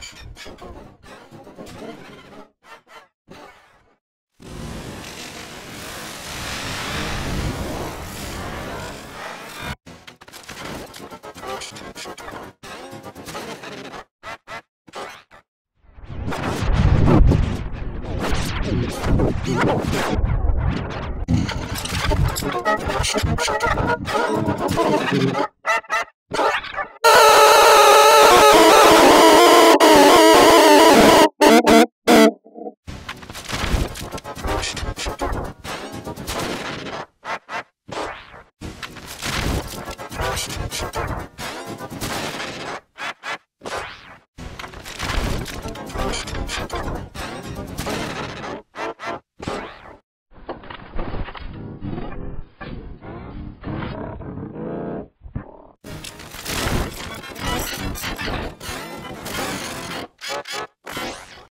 Shut up. Shut up.